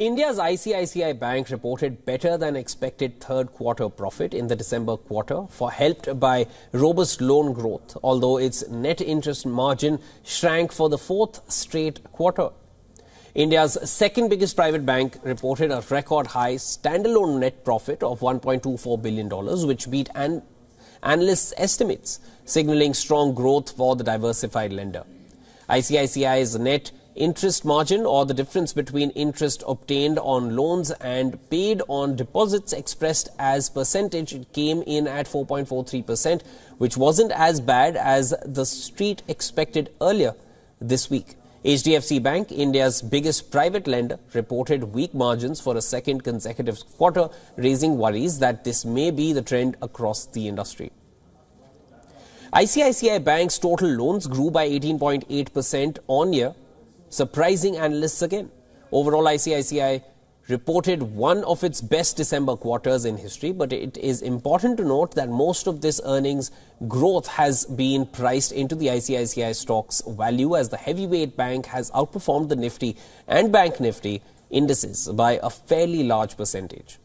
India's ICICI Bank reported better than expected third quarter profit in the December quarter for helped by robust loan growth, although its net interest margin shrank for the fourth straight quarter. India's second biggest private bank reported a record high standalone net profit of $1.24 billion, which beat an analysts' estimates, signaling strong growth for the diversified lender. ICICI's net interest margin or the difference between interest obtained on loans and paid on deposits expressed as percentage it came in at 4.43%, which wasn't as bad as the street expected earlier this week. HDFC Bank, India's biggest private lender, reported weak margins for a second consecutive quarter, raising worries that this may be the trend across the industry. ICICI Bank's total loans grew by 18.8% on year surprising analysts again. Overall, ICICI reported one of its best December quarters in history, but it is important to note that most of this earnings growth has been priced into the ICICI stock's value as the heavyweight bank has outperformed the Nifty and Bank Nifty indices by a fairly large percentage.